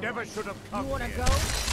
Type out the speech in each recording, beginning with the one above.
never should have come You wanna here. go?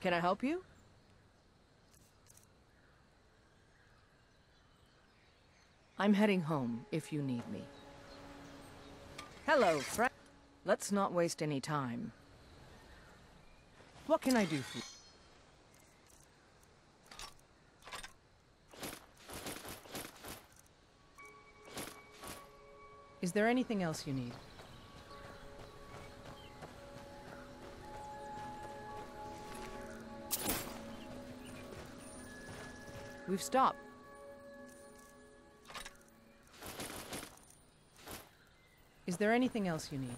Can I help you? I'm heading home if you need me. Hello, friend. Let's not waste any time. What can I do for you? Is there anything else you need? We've stopped. Is there anything else you need?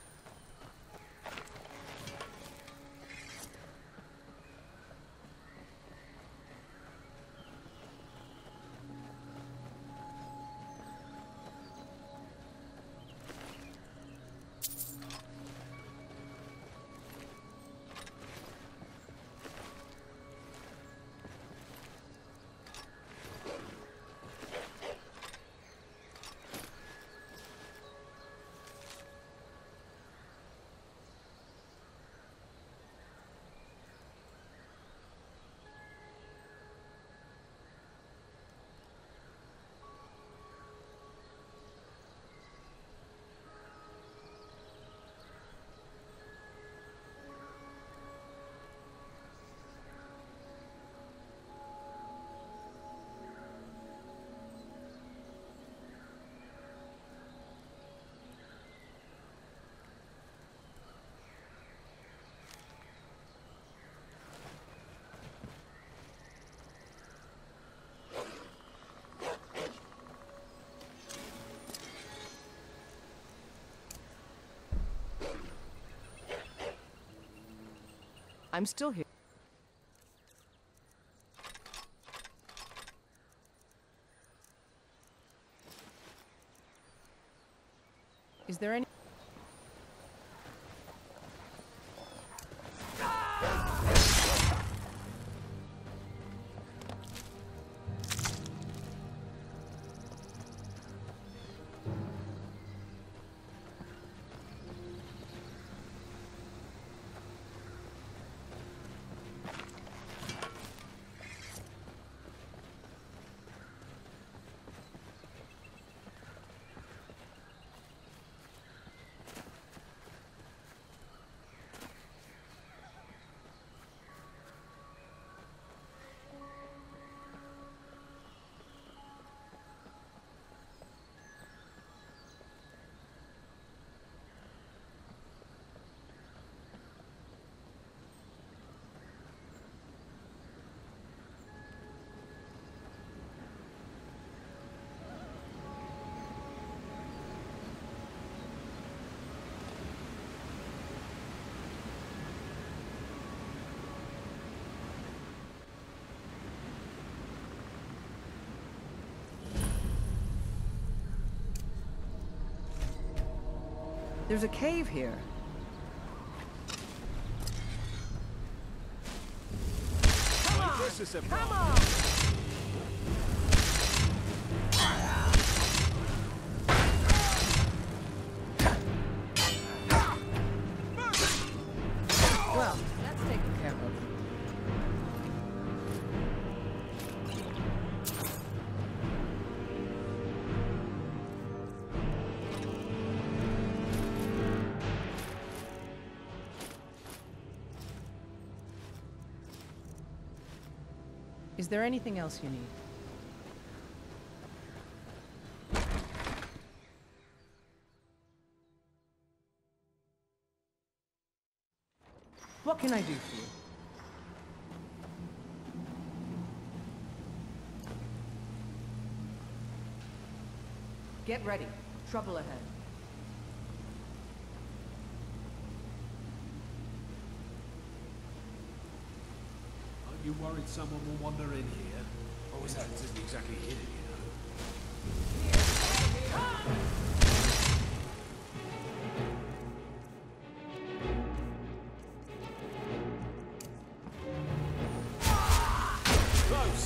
I'm still here. There's a cave here. This is a Come on! Is there anything else you need? What can I do for you? Get ready. Trouble ahead. Aren't you worried someone will wander in here? Always happens isn't exactly hidden, you know. Close!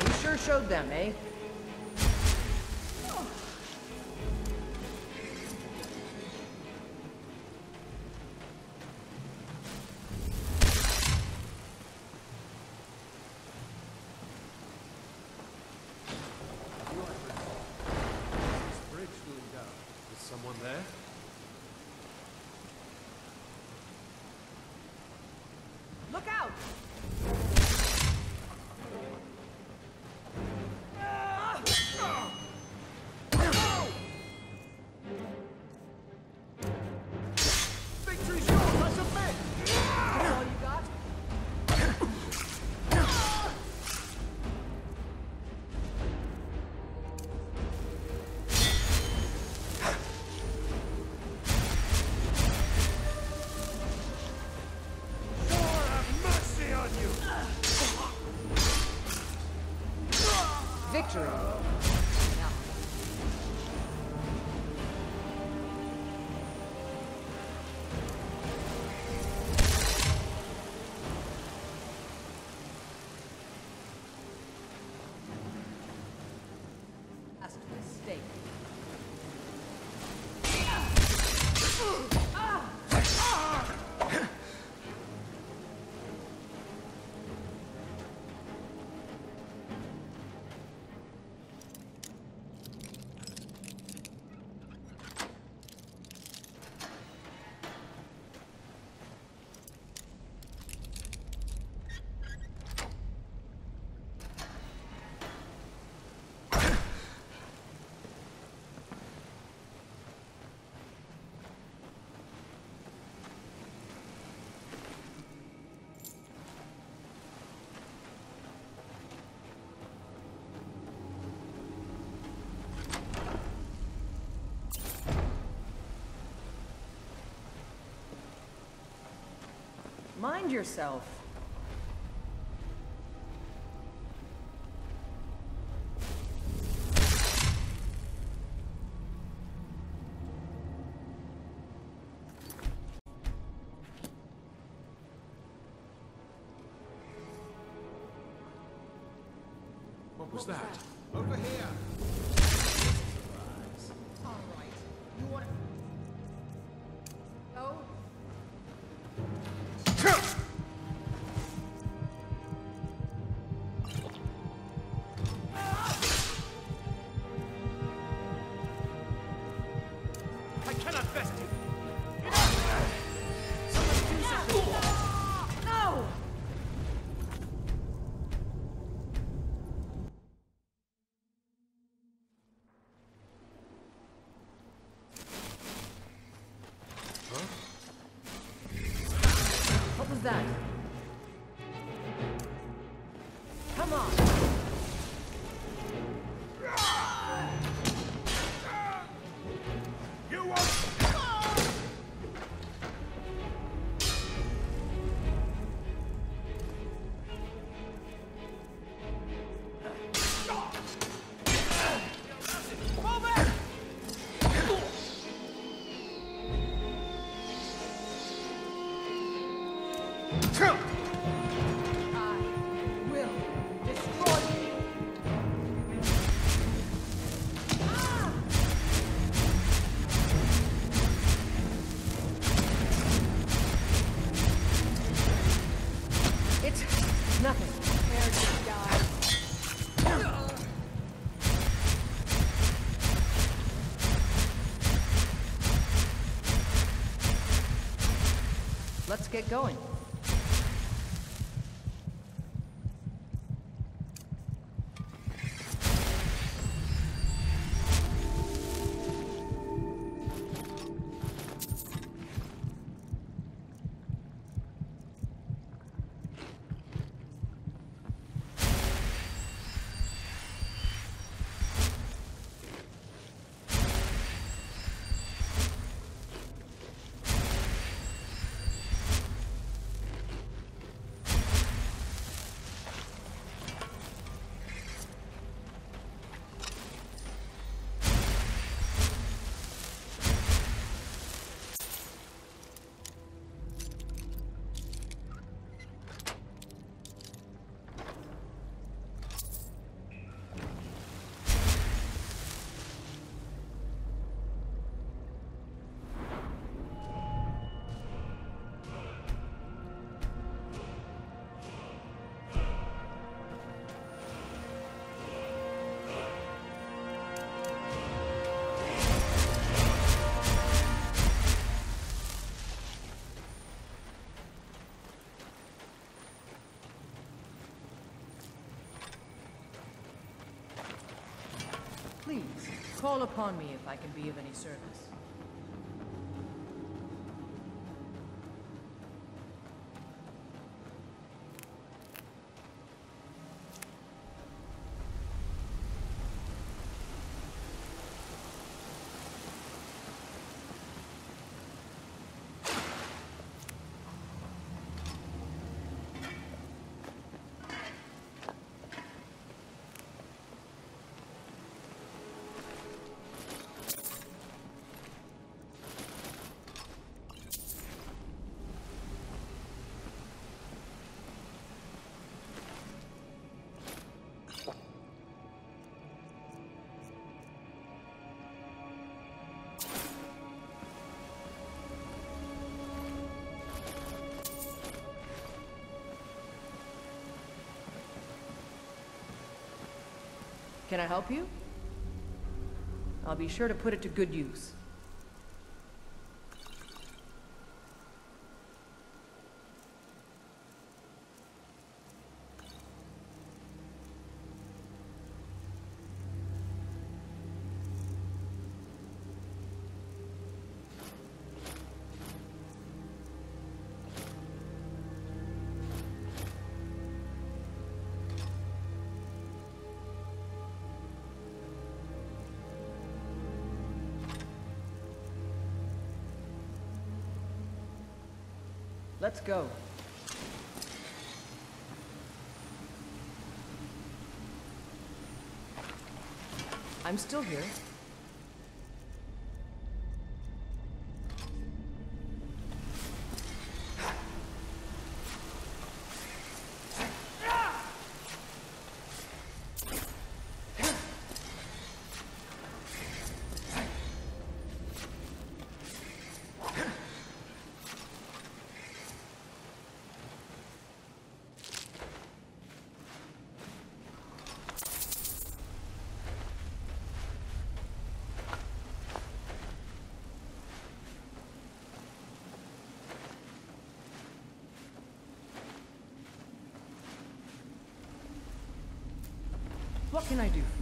You sure showed them, eh? Mind yourself. Cannot get going. Please, call upon me if I can be of any service. Can I help you? I'll be sure to put it to good use. Let's go. I'm still here. What can I do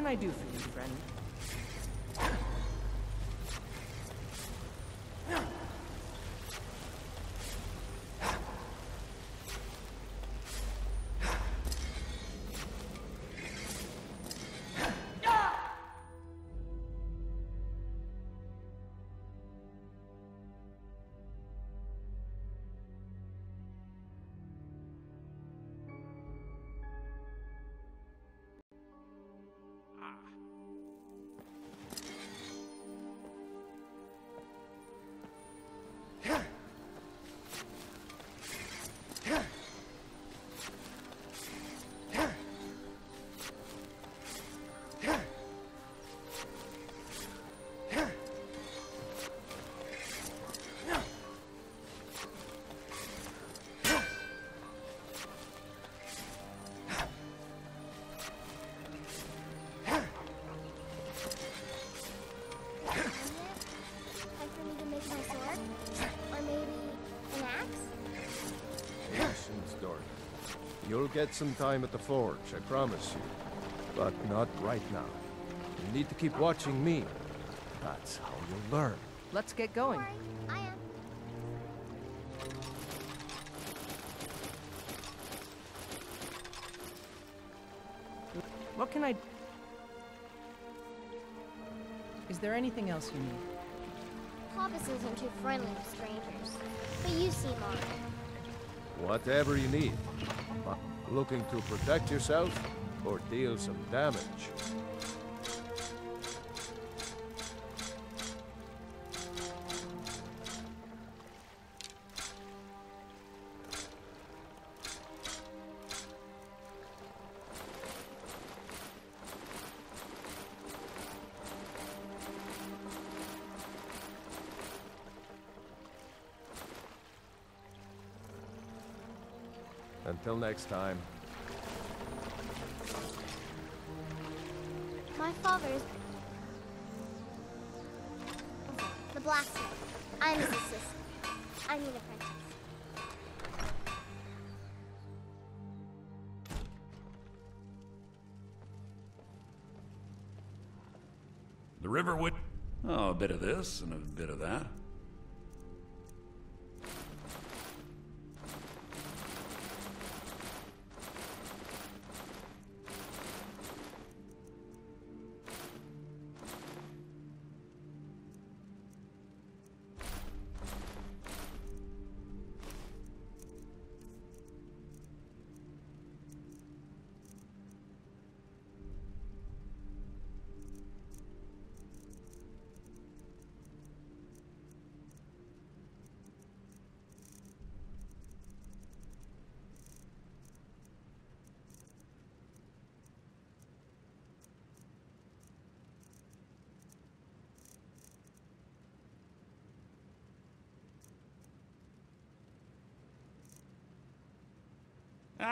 can I do for you, friend? You'll get some time at the forge, I promise you. But not right now. You need to keep watching me. That's how you'll learn. Let's get going. worry, I am. What can I... Is there anything else you need? Hobbs isn't too friendly with strangers. But you seem alright. Whatever you need. Looking to protect yourself or deal some damage? Next time.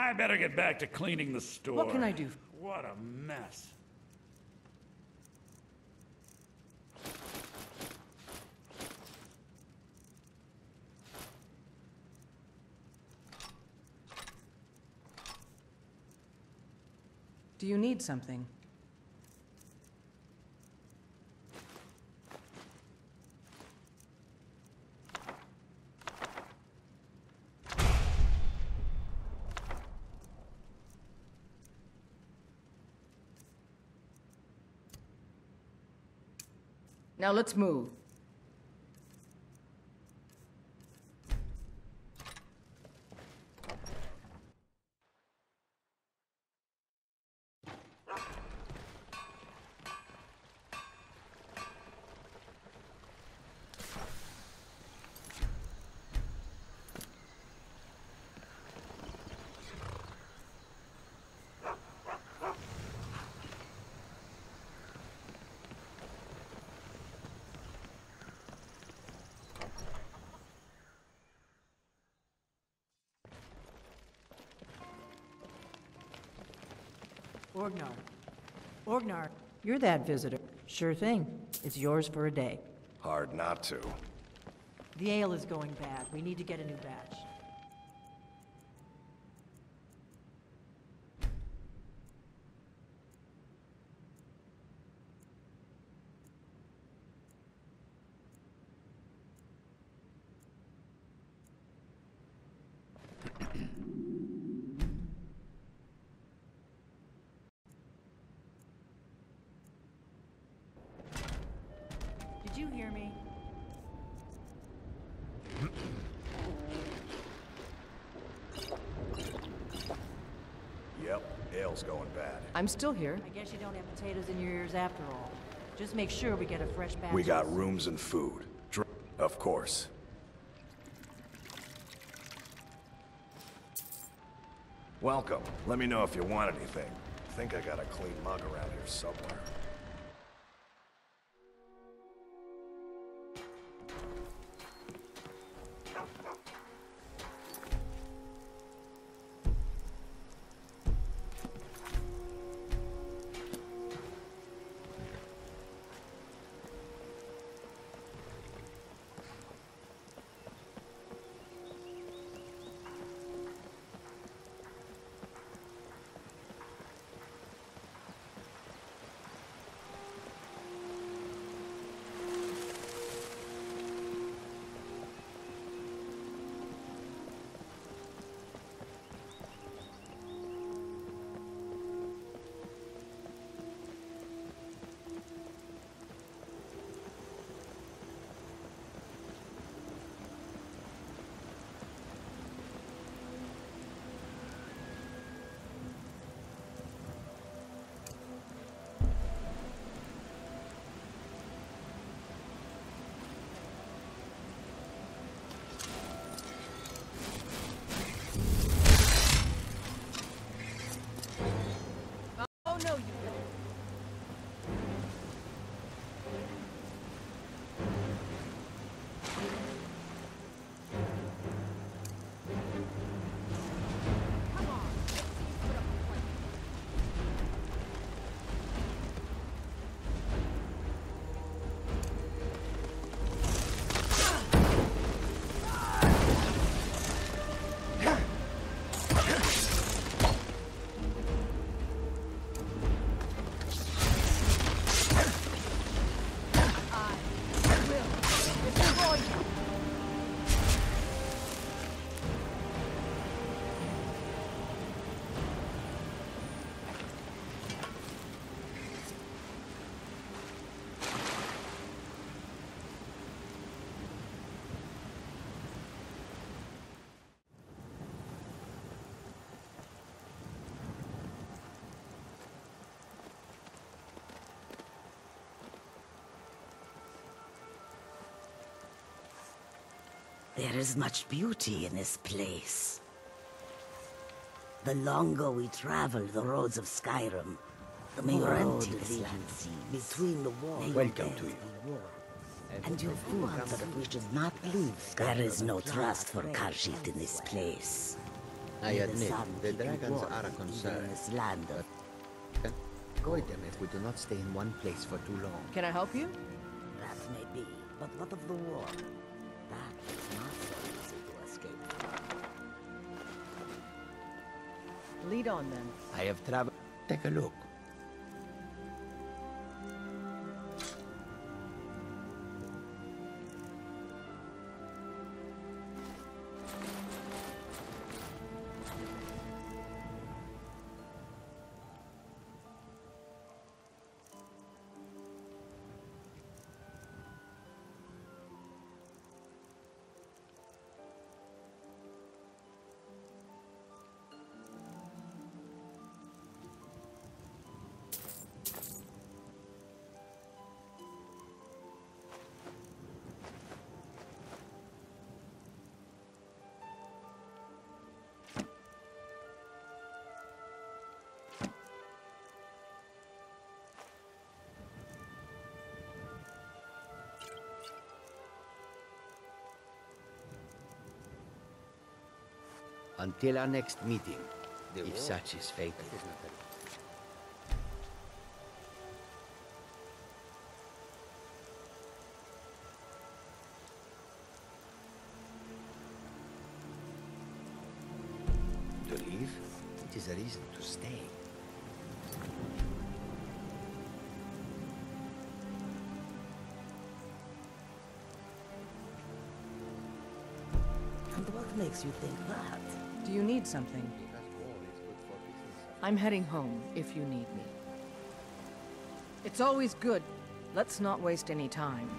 I better get back to cleaning the store. What can I do? What a mess. Do you need something? Now let's move. Orgnar. Orgnar, you're that visitor. Sure thing. It's yours for a day. Hard not to. The ale is going bad. We need to get a new batch. Hell's going bad? I'm still here. I guess you don't have potatoes in your ears after all. Just make sure we get a fresh batch. We got rooms and food. Dr of course. Welcome. Let me know if you want anything. I think I got a clean mug around here somewhere. There is much beauty in this place. The longer we travel the roads of Skyrim, the more empty this land seems. Between the walls, welcome to you. And you wonder if we should not leave Skyrim. There is no trust for Khajiit in this place. I May the admit, sun the dragons are a concern. in this land of Avoid eh, them if we do not stay in one place for too long. Can I help you? That may be, but what of the war? That is not so easy to escape from. Lead on then. I have traveled. Take a look. Until our next meeting, if such is fate. To leave? It is a reason to stay. And what makes you think that? Do you need something? I'm heading home if you need me. It's always good. Let's not waste any time.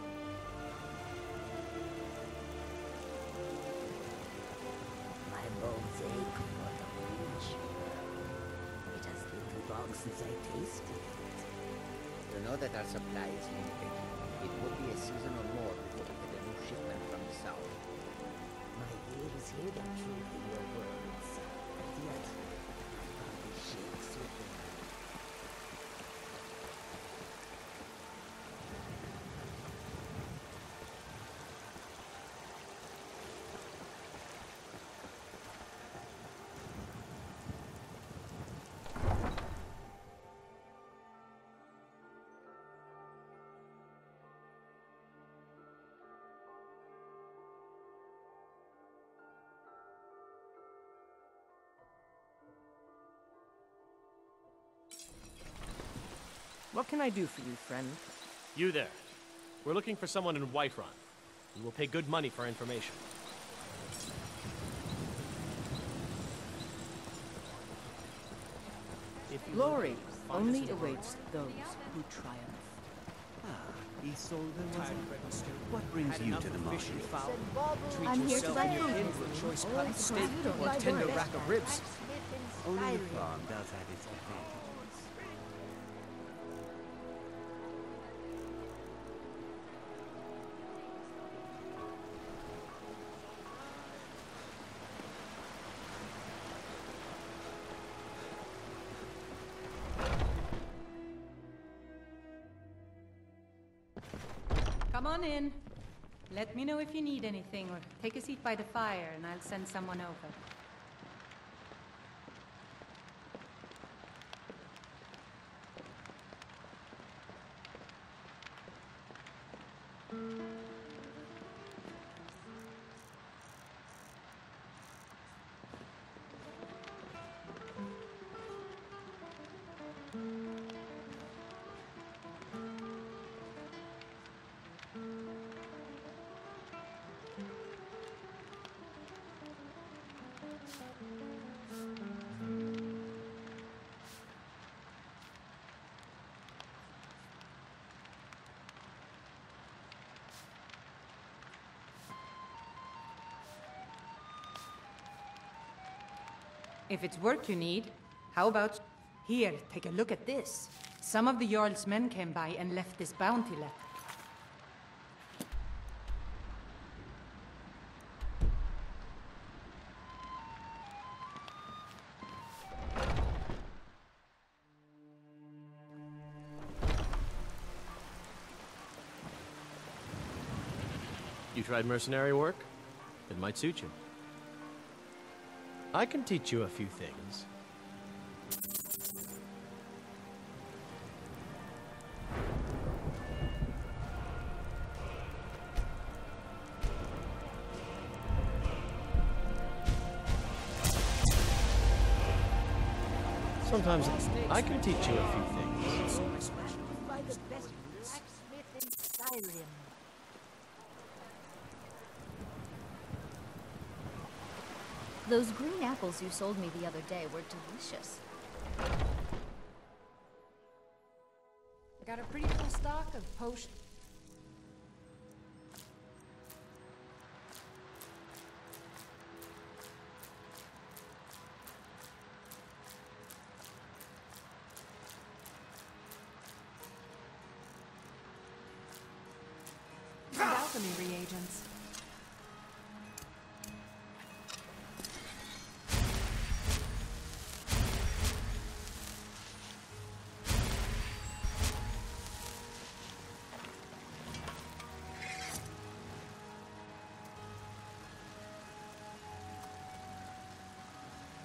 What can I do for you, friend? You there. We're looking for someone in Whiterun. We will pay good money for information. Glory only awaits those who triumph. Ah, Isolde was it? What brings you to the market? Treat I'm here to yourself buy your food. inn a choice cut steak suppose you don't or tender rack of ribs. Only the farm does have its advantages. On in. Let me know if you need anything, or take a seat by the fire and I'll send someone over. If it's work you need, how about... Here, take a look at this. Some of the Jarl's men came by and left this bounty letter. You tried mercenary work? It might suit you. I can teach you a few things. Sometimes I can teach you a few things. By the best blacksmith in Skyrim. Those green apples you sold me the other day were delicious. I got a pretty full stock of potion.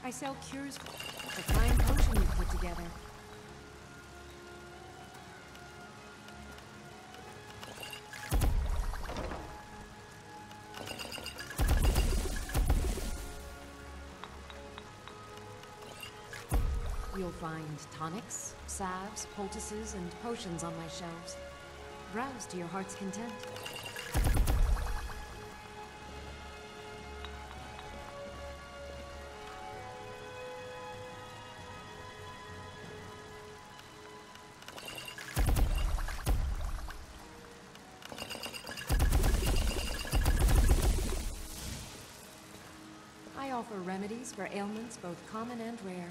I sell cures. A fine potion you put together. You'll find tonics, salves, poultices, and potions on my shelves. Browse to your heart's content. For ailments both common and rare.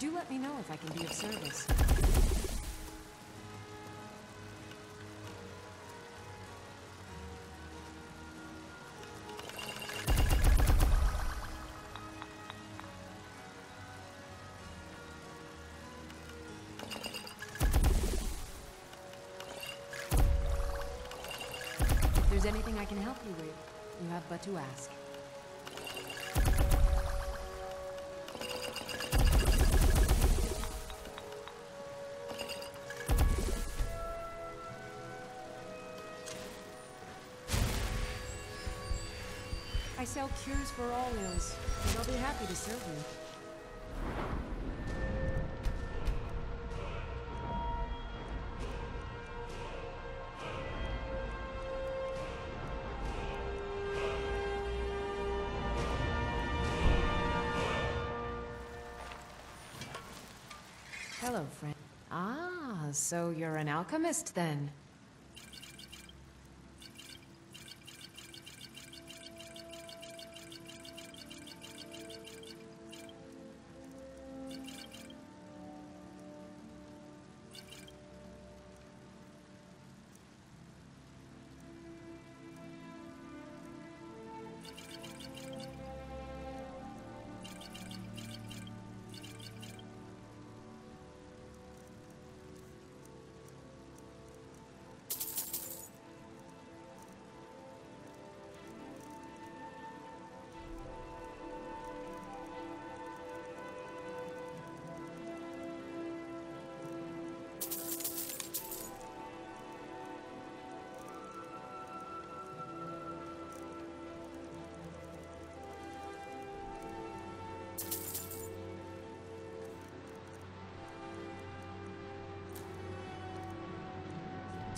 Do let me know if I can be of service. If there's anything I can help you with, you have but to ask. I sell cures for all ills, and I'll be happy to serve you. Hello, friend. Ah, so you're an alchemist then?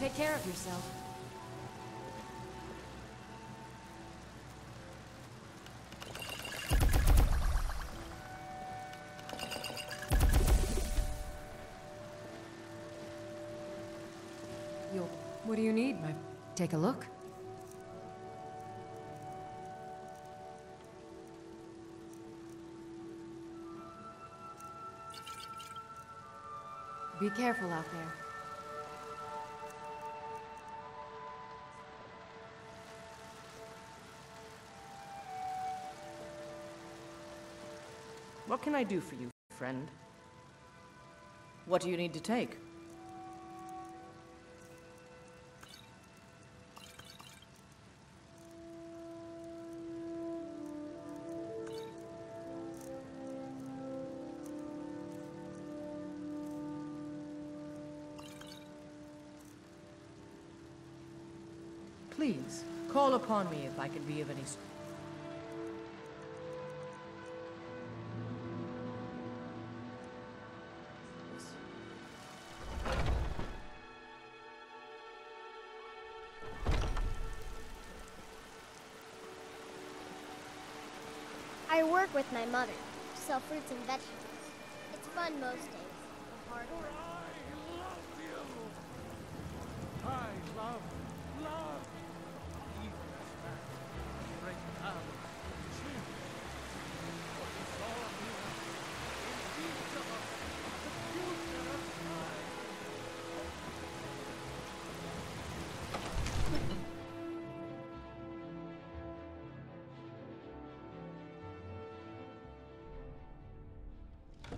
Take care of yourself. Yo, what do you need, my... Take a look. Be careful out there. What can I do for you, friend? What do you need to take? Please, call upon me if I can be of any s- work with my mother, to sell fruits and vegetables. It's fun most days. I love, love. Great power,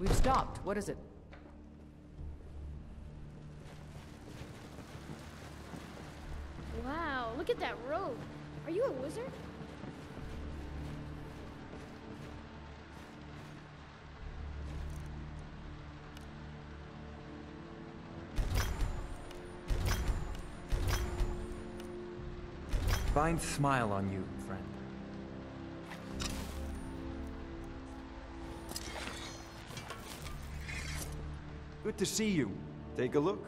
We've stopped. What is it? Wow, look at that robe. Are you a wizard? Fine smile on you, to see you. Take a look.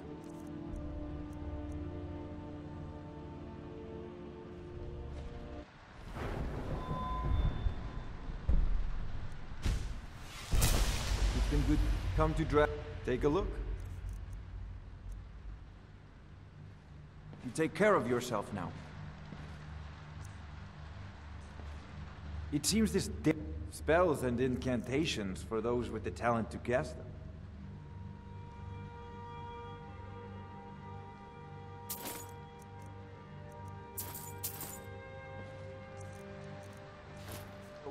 It's been good. Come to dra- Take a look. You take care of yourself now. It seems this spells and incantations for those with the talent to cast them.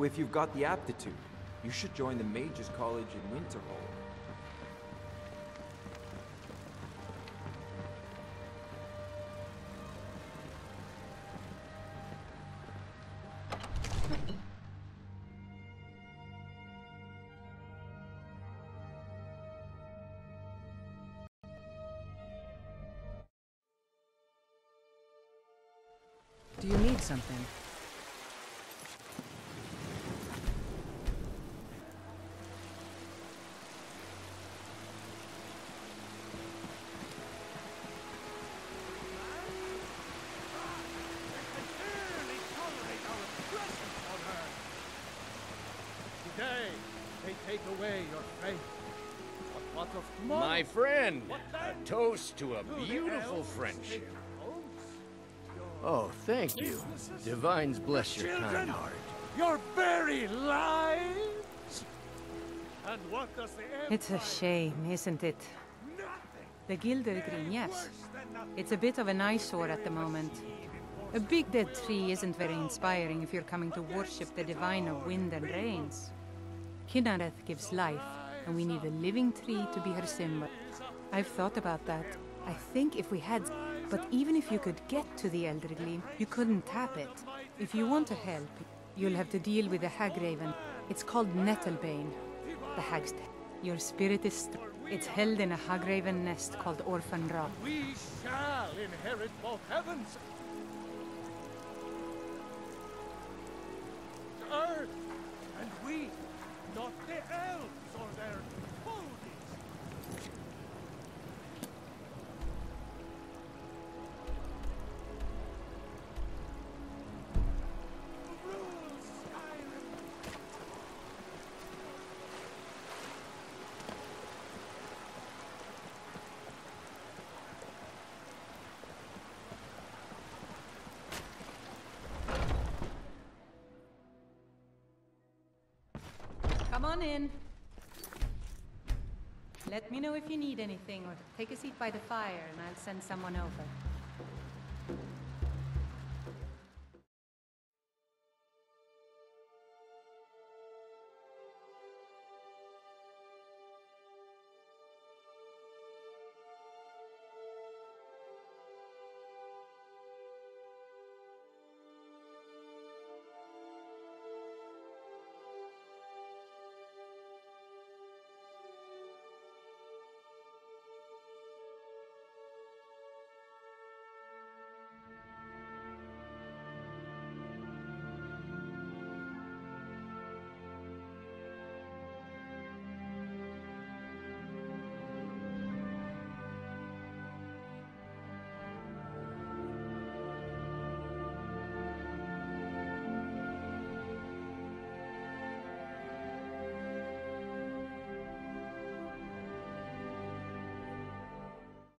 If you've got the aptitude, you should join the Mages College in Winterhold. Do you need something? Take away your faith. But what of tomorrow? My friend, What a toast to a Do beautiful friendship. Oh, thank you. Divines bless your Children? kind heart. Your very lives? And what does the It's a shame, isn't it? The Gildergreen, yes. It's a bit of an eyesore at the moment. A big dead tree isn't very inspiring if you're coming to worship the divine of wind and rains. Kynareth gives life, and we need a living tree to be her symbol. I've thought about that. I think if we had... But even if you could get to the Eldergleam, you couldn't tap it. If you want to help, you'll have to deal with the Hagraven. It's called Nettlebane. The Hag's... Your spirit is... It's held in a Hagraven nest called Orphan Rock. We shall inherit both heavens earth, and we, not the elves on in. Let me know if you need anything, or take a seat by the fire, and I'll send someone over.